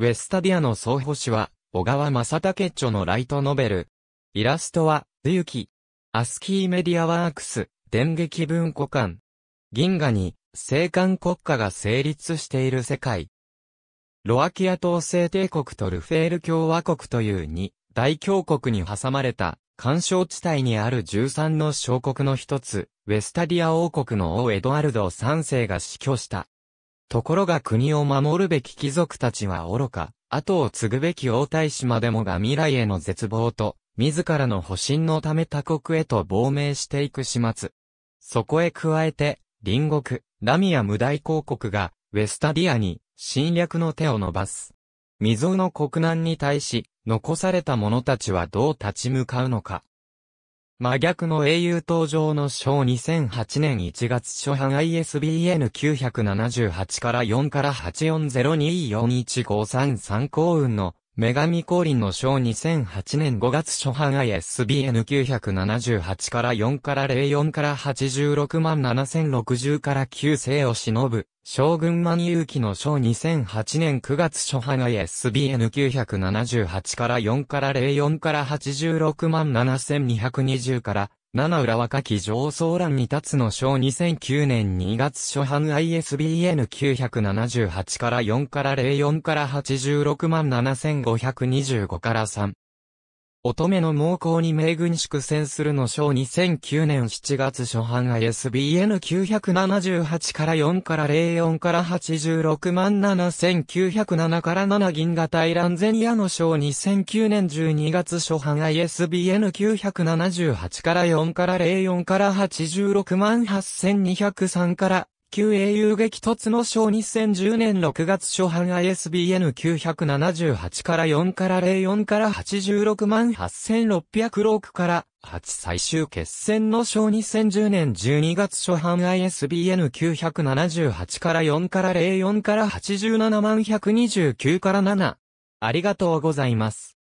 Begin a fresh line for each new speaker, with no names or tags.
ウェスタディアの双星は、小河正岳著のライトノベル。イラストは、ユキ。アスキーメディアワークス、電撃文庫刊。銀河に、星間国家が成立している世界。ロアキア統制帝国とルフェール共和国という2大強国に挟まれた干渉地帯にある13の小国の一つ、ウェスタディア王国の王エドアルド3世が死去した。ところが国を守るべき貴族たちは愚か、後を継ぐべき王太子までもが未来への絶望と、自らの保身のため他国へと亡命していく始末。そこへ加えて、隣国、ラミア無大公国が、ウェスタディアに侵略の手を伸ばす。未曾有の国難に対し、残された者たちはどう立ち向かうのか。真逆の英雄登場の章2008年1月初版 ISBN 978から4から84024153幸運の女神降臨の章2008年5月初版 ISBN 978から4から04から86万7060から9世を忍ぶ将軍万有記の章2008年9月初版 ISBN 978から4から04から86万7220から七浦若き上層欄に立つの章2009年2月初版 ISBN 978から4から04から86万7525から3。乙女の猛攻に名軍粛戦するの章2009年7月初版 ISBN 978から4から04から86万7907から7銀河大乱ゼニアの章2009年12月初版 ISBN 978から4から04から86万8203から旧英雄激突の章2010年6月初版 ISBN 978から4から04から86万8606から8最終決戦の章2010年12月初版 ISBN 978から4から04から87万129から7ありがとうございます。